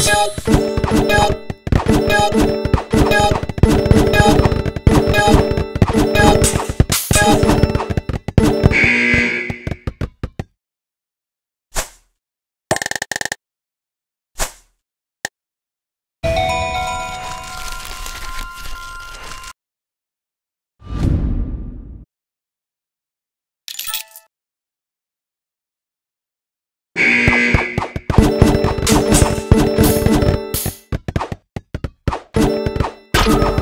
ちょっと you